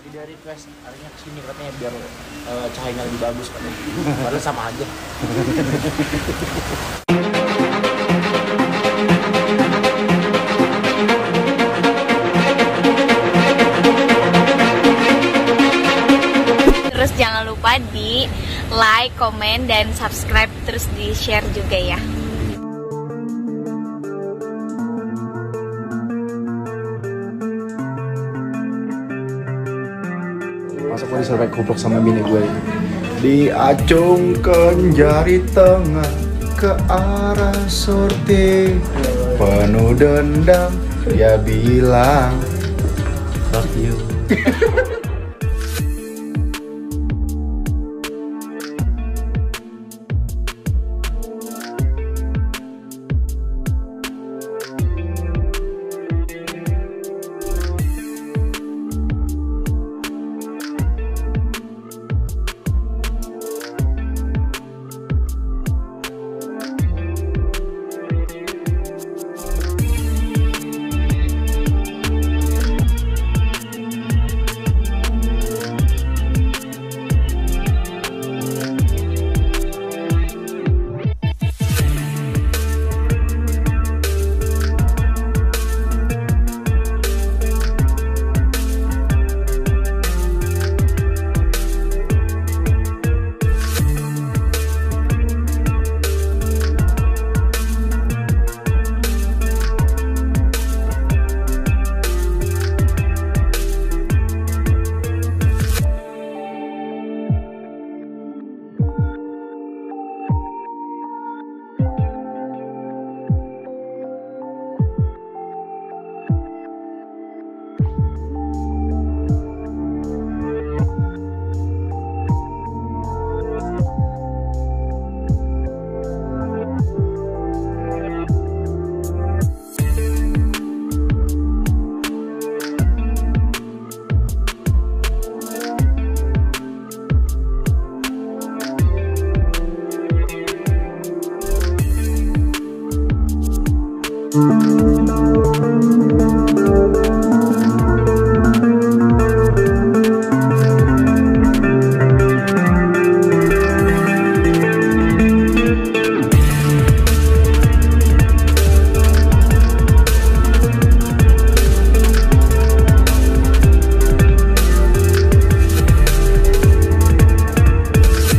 tadi dari request harinya ke sini katanya biar eh, cahayanya lebih bagus katanya padahal sama aja Terus jangan lupa di like, komen, dan subscribe terus di share juga ya. Masa gue disuruh pakai kupluk sama bini gue. Diacungkan jari tengah ke arah sorti. Penuh dendam dia bilang. Fuck you